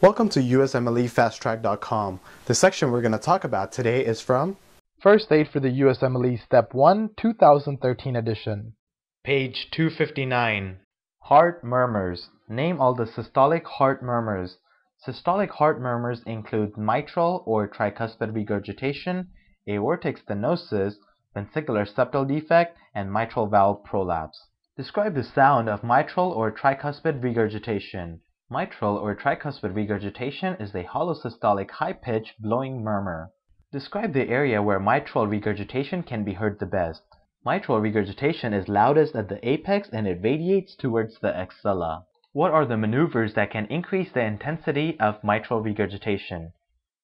Welcome to USMLEFasttrack.com. The section we're going to talk about today is from First Aid for the USMLE Step 1 2013 edition. Page 259. Heart murmurs. Name all the systolic heart murmurs. Systolic heart murmurs include mitral or tricuspid regurgitation, aortic stenosis, ventricular septal defect, and mitral valve prolapse. Describe the sound of mitral or tricuspid regurgitation. Mitral or tricuspid regurgitation is a holosystolic, high-pitched blowing murmur. Describe the area where mitral regurgitation can be heard the best. Mitral regurgitation is loudest at the apex and it radiates towards the axilla. What are the maneuvers that can increase the intensity of mitral regurgitation?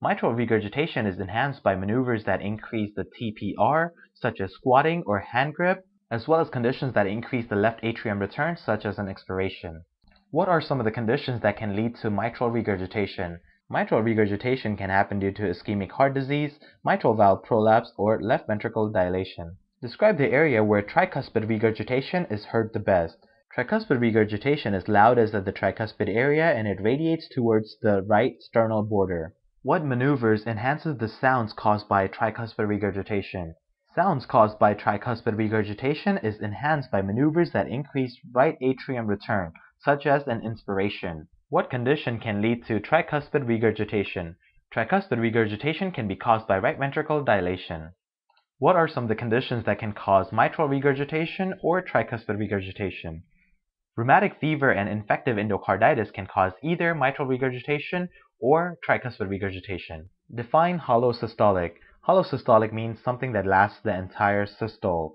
Mitral regurgitation is enhanced by maneuvers that increase the TPR, such as squatting or hand grip, as well as conditions that increase the left atrium return, such as an expiration. What are some of the conditions that can lead to mitral regurgitation? Mitral regurgitation can happen due to ischemic heart disease, mitral valve prolapse, or left ventricle dilation. Describe the area where tricuspid regurgitation is heard the best. Tricuspid regurgitation is loudest at the tricuspid area and it radiates towards the right sternal border. What maneuvers enhances the sounds caused by tricuspid regurgitation? Sounds caused by tricuspid regurgitation is enhanced by maneuvers that increase right atrium return, such as an inspiration. What condition can lead to tricuspid regurgitation? Tricuspid regurgitation can be caused by right ventricle dilation. What are some of the conditions that can cause mitral regurgitation or tricuspid regurgitation? Rheumatic fever and infective endocarditis can cause either mitral regurgitation or tricuspid regurgitation. Define holosystolic. Hollow systolic means something that lasts the entire systole.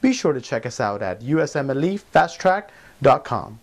be sure to check us out at usmlefasttrack.com.